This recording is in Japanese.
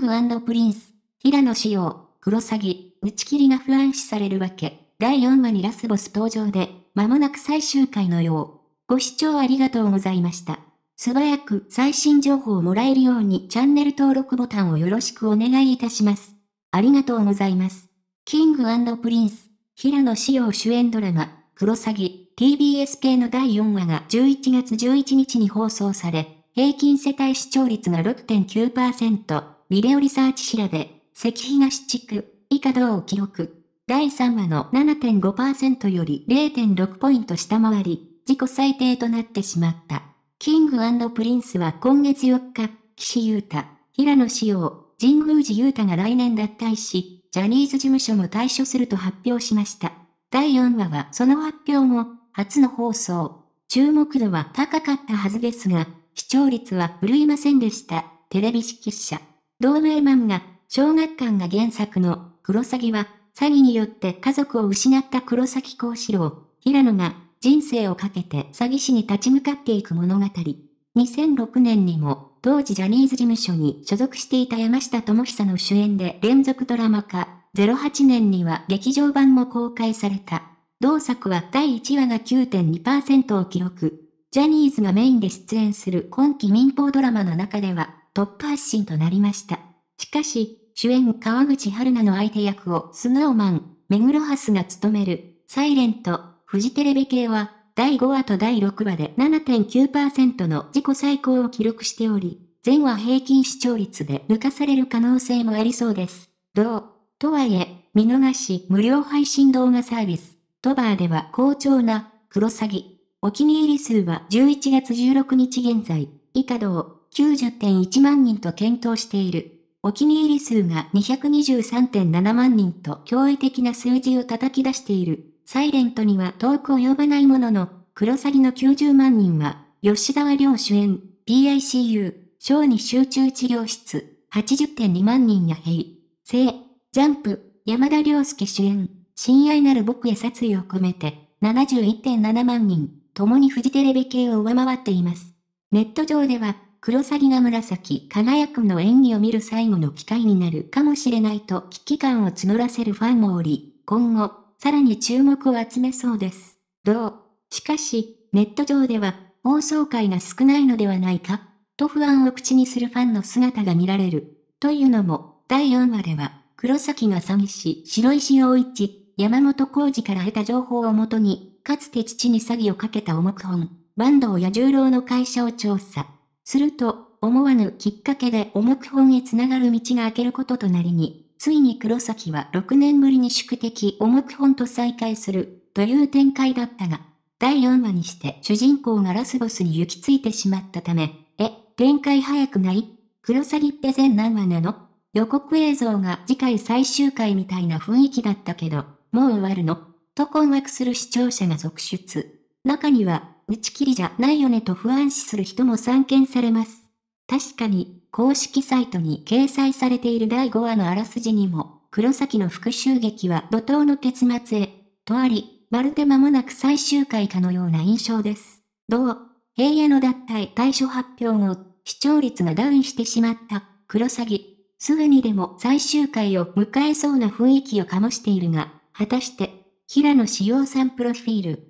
ングプリンス、平野紫耀、クロサギ、打ち切りが不安視されるわけ。第4話にラスボス登場で、間もなく最終回のよう。ご視聴ありがとうございました。素早く最新情報をもらえるようにチャンネル登録ボタンをよろしくお願いいたします。ありがとうございます。キングプリンス、平野紫耀主演ドラマ、クロサギ、TBS 系の第4話が11月11日に放送され、平均世帯視聴率が6.9%、ビデオリサーチ調べ、関東地区、以下同を記録。第3話の7.5%より0.6ポイント下回り、自己最低となってしまった。キングプリンスは今月4日、岸優太、平野紫耀、神宮寺勇太が来年脱退し、ジャニーズ事務所も退所すると発表しました。第4話はその発表後、初の放送。注目度は高かったはずですが、視聴率は振るいませんでした。テレビ誌記者。同名漫画、小学館が原作の、クロサギは、詐欺によって家族を失った黒崎高志郎、平野が人生をかけて詐欺師に立ち向かっていく物語。2006年にも、当時ジャニーズ事務所に所属していた山下智久の主演で連続ドラマ化、08年には劇場版も公開された。同作は第1話が9.2%を記録。ジャニーズがメインで出演する今期民放ドラマの中ではトップ発信となりました。しかし、主演川口春奈の相手役をスノーマン、目黒ハスが務める、サイレント、フジテレビ系は、第5話と第6話で7.9%の自己最高を記録しており、全話平均視聴率で抜かされる可能性もありそうです。どう？とはいえ、見逃し無料配信動画サービス、トバーでは好調な、クロサギ。お気に入り数は11月16日現在、以下同90.1万人と検討している。お気に入り数が223.7万人と驚異的な数字を叩き出している。サイレントには遠く及ばないものの、クロサギの90万人は、吉沢亮主演、PICU、小児集中治療室、80.2万人や平、成、ジャンプ、山田涼介主演、親愛なる僕へ殺意を込めて、71.7万人、共にフジテレビ系を上回っています。ネット上では、クロサギが紫輝くの演技を見る最後の機会になるかもしれないと危機感を募らせるファンもおり、今後、さらに注目を集めそうです。どう？しかし、ネット上では、放送回が少ないのではないかと不安を口にするファンの姿が見られる。というのも、第4話では、黒崎が詐欺師、白石洋一、山本浩二から得た情報をもとに、かつて父に詐欺をかけた重く本、坂東彌十郎の会社を調査。すると、思わぬきっかけで重く本へつながる道が開けることとなりに、ついに黒崎は6年ぶりに宿敵重く本と再会する、という展開だったが、第4話にして主人公がラスボスに行き着いてしまったため、え、展開早くない？黒崎って全何話なの？予告映像が次回最終回みたいな雰囲気だったけど、もう終わるの？と困惑する視聴者が続出。中には、打ち切りじゃないよねと不安視する人も散見されます。確かに、公式サイトに掲載されている第5話のあらすじにも、黒崎の復讐劇は怒涛の結末へ、とあり、まるで間もなく最終回かのような印象です。どう平野の脱退対処発表後、視聴率がダウンしてしまった、黒ギ。すぐにでも最終回を迎えそうな雰囲気を醸しているが、果たして、平野志陽さんプロフィール、